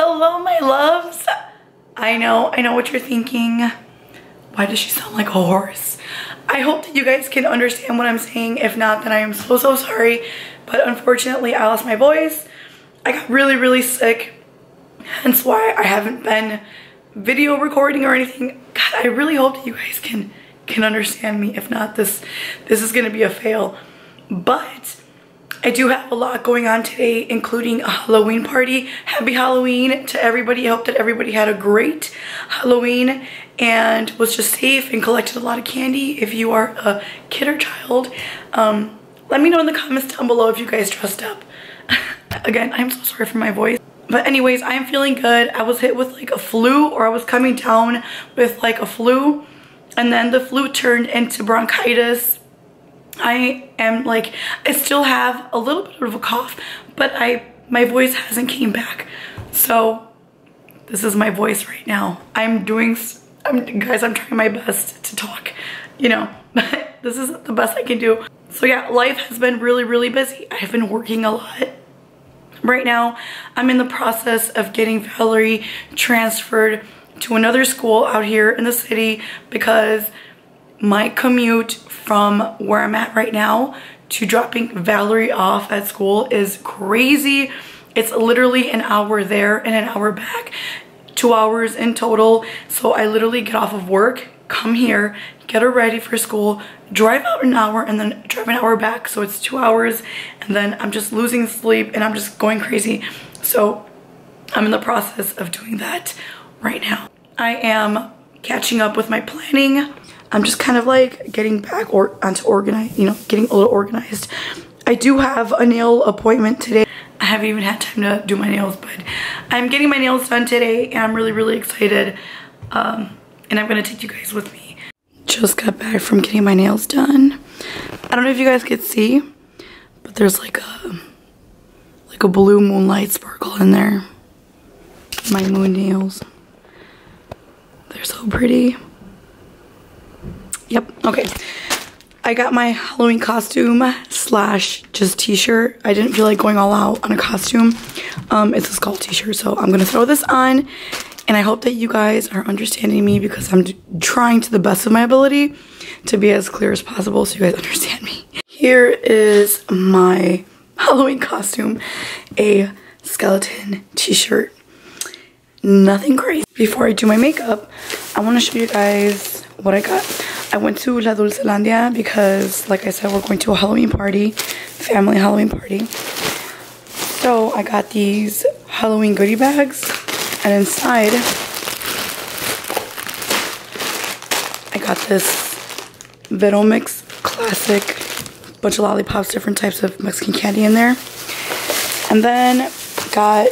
Hello, my loves. I know, I know what you're thinking. Why does she sound like a hoarse? I hope that you guys can understand what I'm saying. If not, then I am so, so sorry. But unfortunately, I lost my voice. I got really, really sick. Hence why I haven't been video recording or anything. God, I really hope that you guys can can understand me. If not, this this is gonna be a fail. But I do have a lot going on today, including a Halloween party. Happy Halloween to everybody. I hope that everybody had a great Halloween and was just safe and collected a lot of candy. If you are a kid or child, um, let me know in the comments down below if you guys dressed up. Again, I'm so sorry for my voice. But anyways, I'm feeling good. I was hit with like a flu or I was coming down with like a flu and then the flu turned into bronchitis. I am like, I still have a little bit of a cough, but I my voice hasn't came back. So this is my voice right now. I'm doing, I'm, guys, I'm trying my best to talk, you know, but this is the best I can do. So yeah, life has been really, really busy. I have been working a lot Right now, I'm in the process of getting Valerie transferred to another school out here in the city because my commute from where I'm at right now to dropping Valerie off at school is crazy. It's literally an hour there and an hour back, two hours in total. So I literally get off of work, come here, get her ready for school, drive out an hour and then drive an hour back. So it's two hours and then I'm just losing sleep and I'm just going crazy. So I'm in the process of doing that right now. I am catching up with my planning. I'm just kind of like getting back or onto organize, you know, getting a little organized. I do have a nail appointment today. I haven't even had time to do my nails, but I'm getting my nails done today and I'm really, really excited. Um, and I'm gonna take you guys with me just got back from getting my nails done. I don't know if you guys could see, but there's like a like a blue moonlight sparkle in there. My moon nails. They're so pretty. Yep, okay. I got my Halloween costume slash just t-shirt. I didn't feel like going all out on a costume. Um, it's a skull t-shirt, so I'm gonna throw this on and I hope that you guys are understanding me because I'm trying to the best of my ability to be as clear as possible so you guys understand me. Here is my Halloween costume, a skeleton t-shirt. Nothing crazy. Before I do my makeup, I want to show you guys what I got. I went to La Dulcelandia because, like I said, we're going to a Halloween party, family Halloween party. So I got these Halloween goodie bags and inside, I got this Vitamix Classic, bunch of lollipops, different types of Mexican candy in there. And then got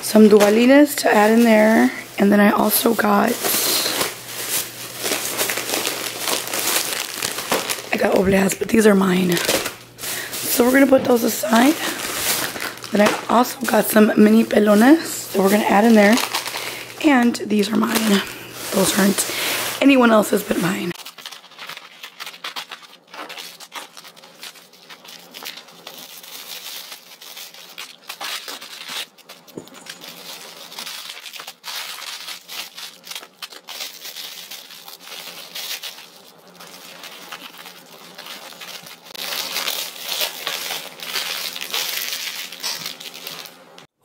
some Duvalines to add in there. And then I also got, But these are mine. So we're gonna put those aside. Then I also got some mini pelones that we're gonna add in there. And these are mine. Those aren't anyone else's but mine.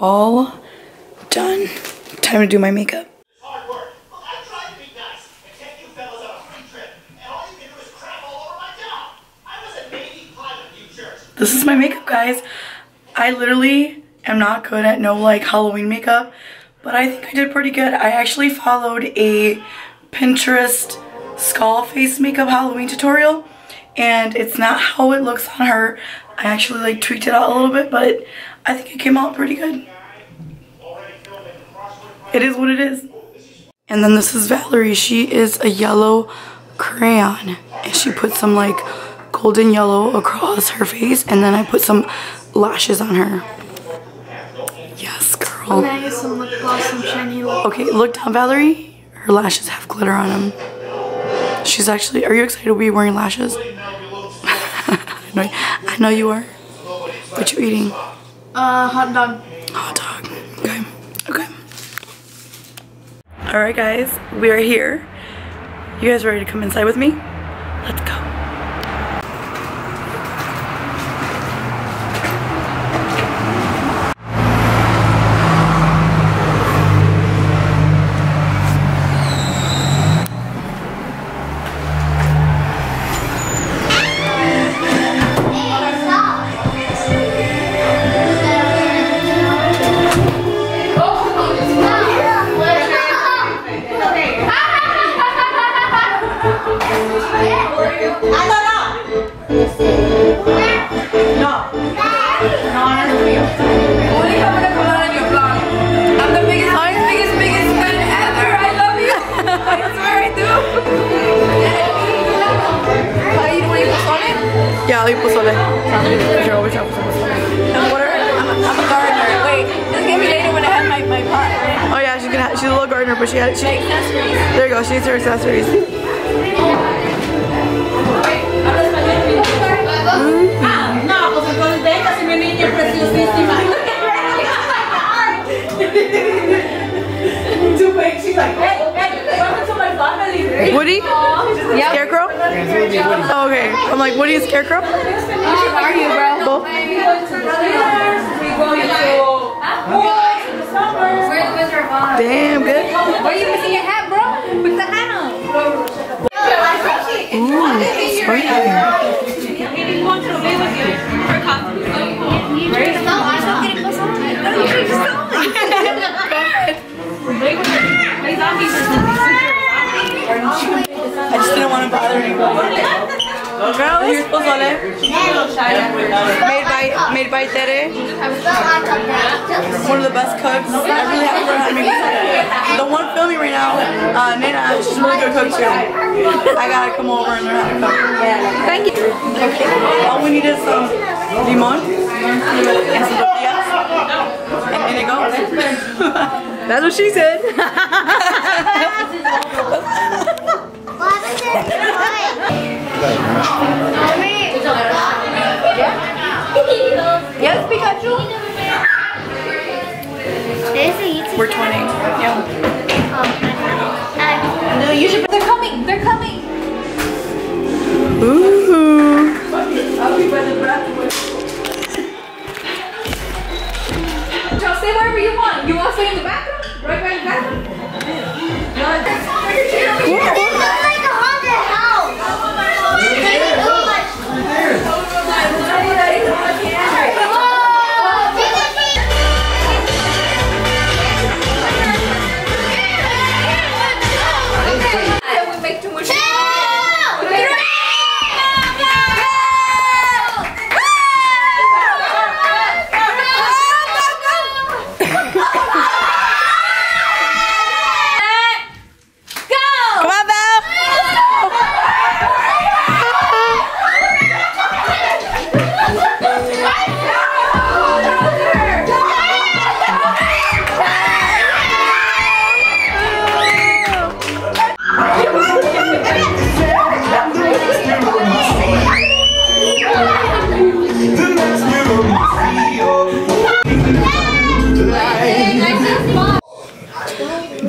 All done. Time to do my makeup. This is my makeup, guys. I literally am not good at no like Halloween makeup, but I think I did pretty good. I actually followed a Pinterest skull face makeup Halloween tutorial, and it's not how it looks on her. I actually like tweaked it out a little bit, but I think it came out pretty good it is what it is. And then this is Valerie. She is a yellow crayon. And she put some like golden yellow across her face. And then I put some lashes on her. Yes, girl. Okay, look down, Valerie. Her lashes have glitter on them. She's actually, are you excited to be wearing lashes? I, know, I know you are. What you eating? Uh, hot dog. Hot dog. Okay. Okay. Alright guys, we are here. You guys ready to come inside with me? Yeah, leave pozole. Here, always have pozole. And water? I'm a, I'm a gardener. Wait, just give me later when I have my, my pot. Oh yeah, she's gonna. Ha she's a little gardener, but she had. She, Accessories. there you go. She needs her accessories. Mm-hmm. No, pues Woody? Scarecrow? Oh, okay. I'm like, Woody and Scarecrow? How are you, bro? Both? We going Girl, here's pozole. Made by, made by Tere. One of the best cooks. I really haven't learned how to make it. The one filming right now, uh, Nina, she's a really good cook too. I gotta come over and learn how to cook. Thank you. Okay, all we need is some limon and some tortillas. And it goes. That's what she said. Yes, Pikachu? We're 20. Yeah. No, you should. They're coming. They're coming.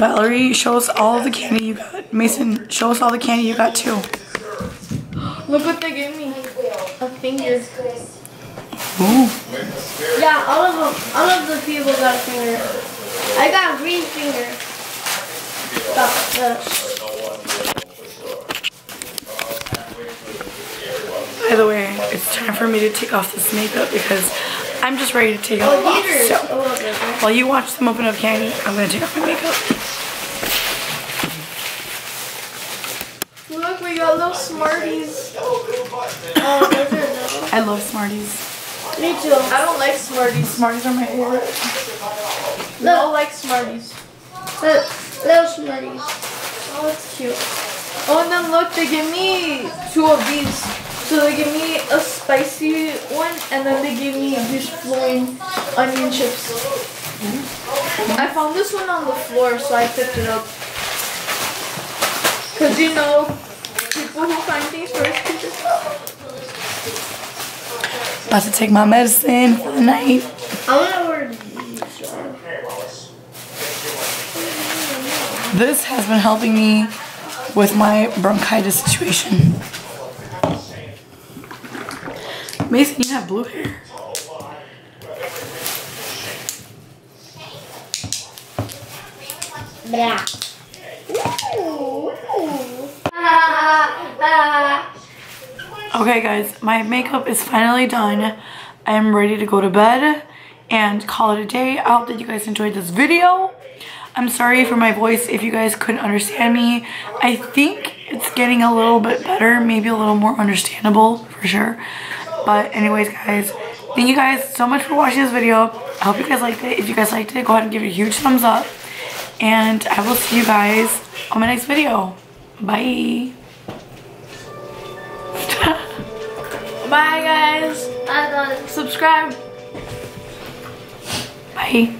Valerie, show us all the candy you got. Mason, show us all the candy you got too. Look what they gave me. A finger. Ooh. Yeah, all of them, all of the people got a finger. I got a green finger. Got the- By the way, it's time for me to take off this makeup because I'm just ready to take oh, off. Oh, these So, different. while you watch them open up candy, I'm gonna take off my makeup. Look, we got little Smarties. Oh, those are little. I love Smarties. Me too. I don't like Smarties. Smarties are my favorite. I don't like Smarties. But little Smarties. Oh, that's cute. Oh, and then look, they give me two of these. So they give me a spicy one, and then they give me these flowing onion chips. I found this one on the floor, so I picked it up. Cause you know, people who find things first pick. About to take my medicine for the night. I wanna order these. This has been helping me with my bronchitis situation. Mason, you have blue hair. Bra. Okay guys, my makeup is finally done. I am ready to go to bed and call it a day. I hope that you guys enjoyed this video. I'm sorry for my voice if you guys couldn't understand me. I think it's getting a little bit better, maybe a little more understandable for sure. But anyways guys, thank you guys so much for watching this video. I hope you guys liked it. If you guys liked it, go ahead and give it a huge thumbs up. And I will see you guys on my next video. Bye. Bye guys. I got it. Subscribe. Bye.